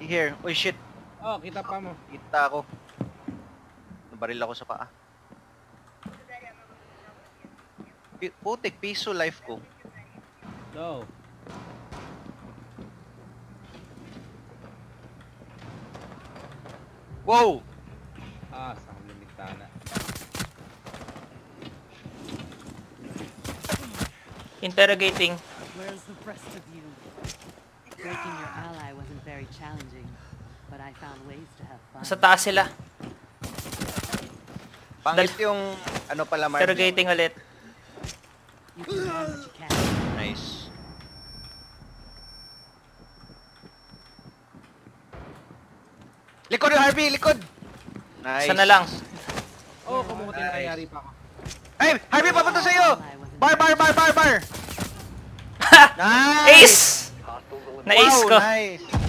Here. Uy, shit. Oh, kita pa mo. Kita ako. Nabaril ako sa paa. Pi- Putik, piso life ko. Go. Wow! Ah, sa limitana. Interrogating. Where's the rest of you? Breaking your very challenging, but I found ways to have fun. Sa taas sila. Pangit Dal- yung ano pala, Marvin. Interrogating ulit. Nice. Likod yung Harvey! Likod! Nice. Sana lang. Oh, kumukuti na Nice. nangyari pa ako. Ay! Harvey, papunta sa'yo! Bar, bar, bar, bar, bar! nice! Ace! Na-ace wow, ko. nice!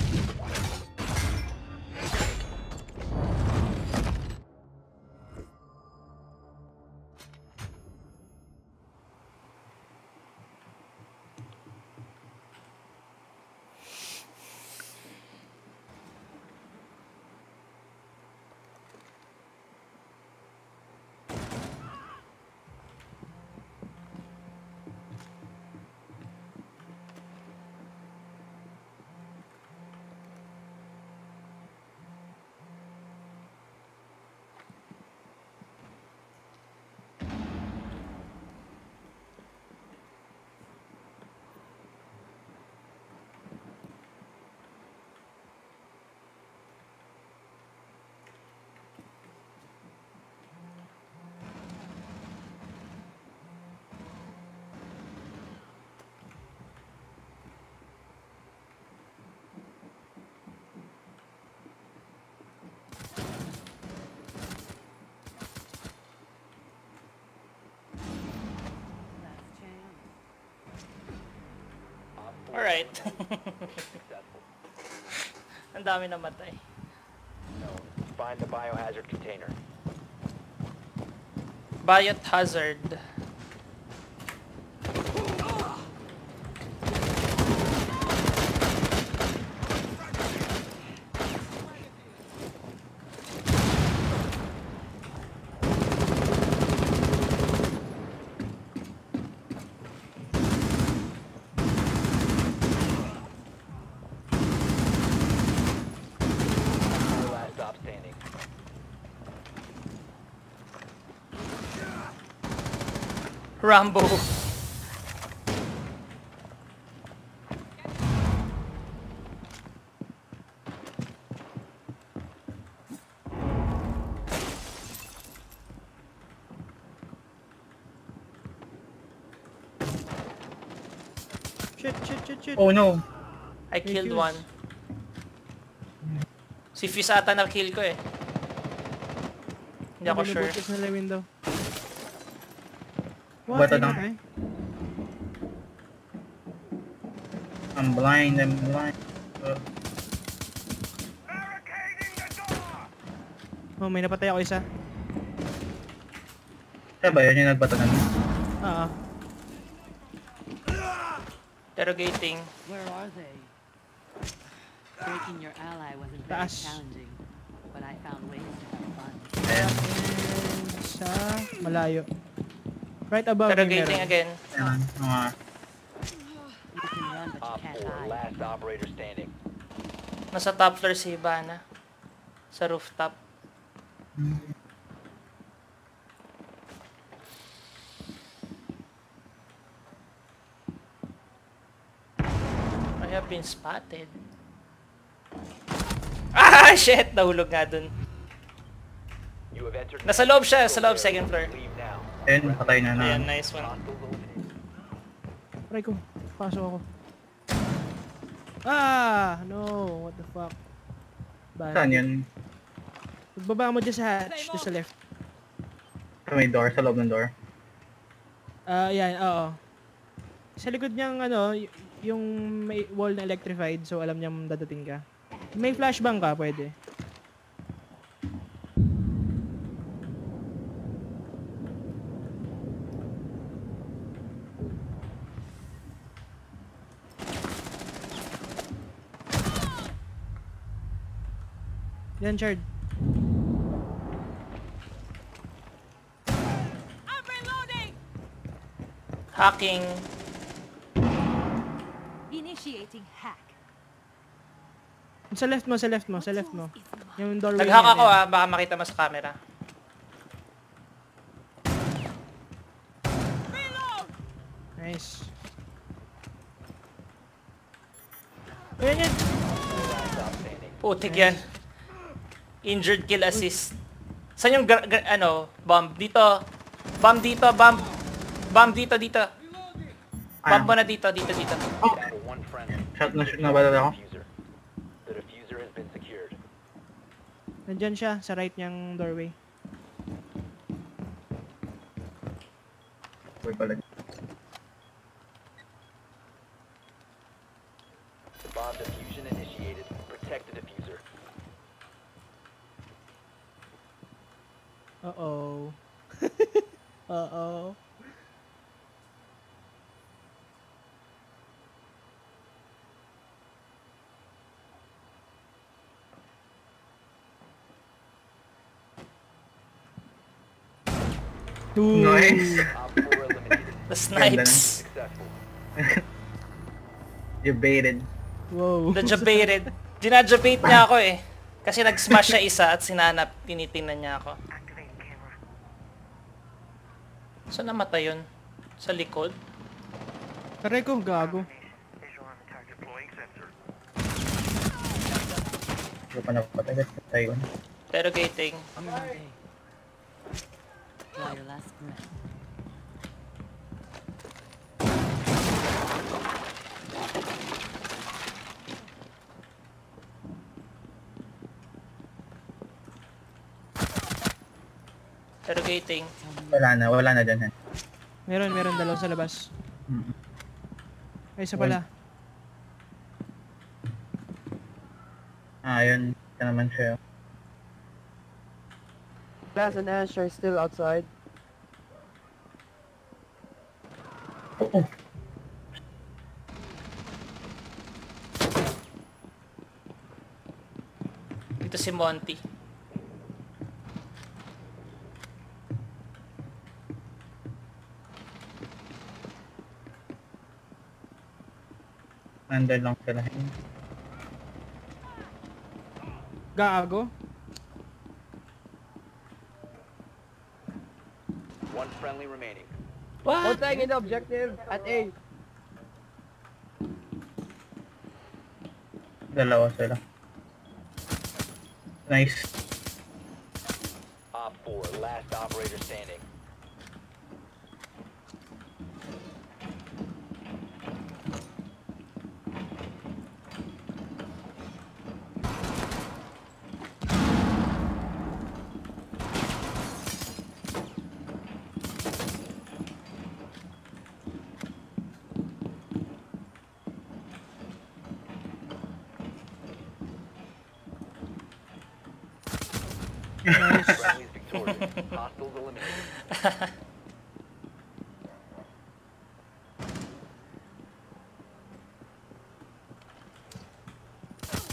Alright. Ang dami namatay. Find the biohazard container. Biot hazard. Last stop standing. Rambo. Shit, shit, shit, shit. Oh no. I killed Fuse. one. Si Fuse ata na kill ko eh. Hindi ako sure. Nila window. What? Bata ay. I'm blind, I'm blind. Uh, Oh, may napatay ako isa. kaya ba yun yung nagbata na? Oo. Interrogating. Where are they? Breaking your ally wasn't very Taas. challenging, but I found ways to have fun. Ayan. And sa malayo. Right above Interrogating again. You can run, but you Op can't 4, hide. last operator standing. Nasa top floor si Ivana. Sa rooftop. I have been spotted. Ah, shit! Nahulog nga dun. You have entered. Nasa loob siya, sa loob, second floor. Leave now. Ayun, patay na na. Ayan, nice one. Aray ko. Pasok ako. Ah! No! What the fuck? Bad. Saan yun? Pagbaba mo dyan sa hatch, dyan sa left. Sa may door, sa loob ng door. Ah, yan, oo. Sa likod niyang ano, yung may wall na electrified, so alam niyang dadating ka. May flashbang ka, pwede. Yan, Chard. Hacking. Initiating hack. Sa left mo, sa left mo, sa left mo. Yung doorway. Nag-hack ako ah, baka makita mo sa camera. Nice. Ayan yan. Putik yan. Injured kill assist. Saan yung gra- gra- ano, bomb? Dito. Bomb dito, bomb. Bomb dito, dito. Bomb mo na dito, dito, dito. Friendly. Shot na shot na ba ako? Diffuser. The diffuser has been secured. Nandyan siya, sa right niyang doorway. Uy pala. Uh-oh. Uh-oh. Ooh. Nice! Op 4 eliminated. The snipes. Baited. Wow. Najabated. Dinajabate niya ako eh. Kasi nag-smash siya isa at sinanap, tinitingnan niya ako. Saan namatay yun? Sa likod? Taray ko, gago. Hindi pa napatay. Patay ko na. Pero gating. Draw your last breath. Pero gating. Wala na, wala na dyan. Meron, meron dalawa sa labas. Mm. Ay, isa pala. Ah, yun. Ito naman siya. Glass and Ash are still outside. Oo. Dito si Monty. Nandun lang sila. Gago. One friendly remaining. What? Contact in the objective at A. Dalawa sila. Nice. Op 4, last operator standing.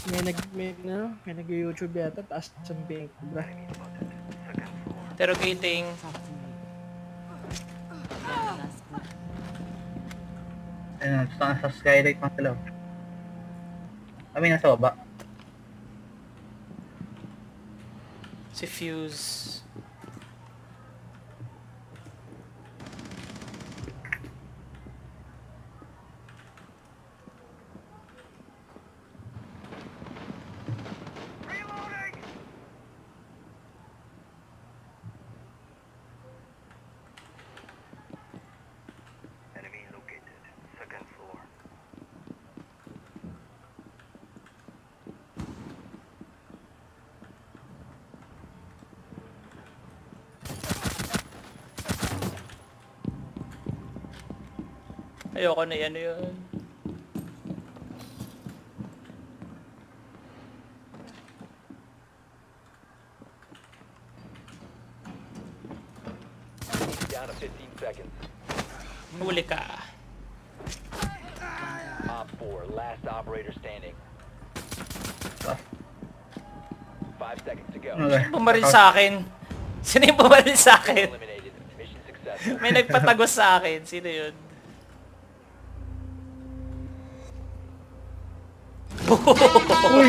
May nag, may, ano, may nag-YouTube yata, taas sa pink. Bra. Pero gating. Talk to me. Draw your last breath. Ayun, sa, sa skylight pa sila. Kami nasa baba. Si Ayoko na yan yun. Down to 15 seconds. Huli ka. Op 4, last operator standing. Five go. Okay. Bumaril sa akin. Sino yung bumaril sa akin? Eliminated. Mission successful. May nagpatagos sa akin. Sino yun? 我要妈妈抱抱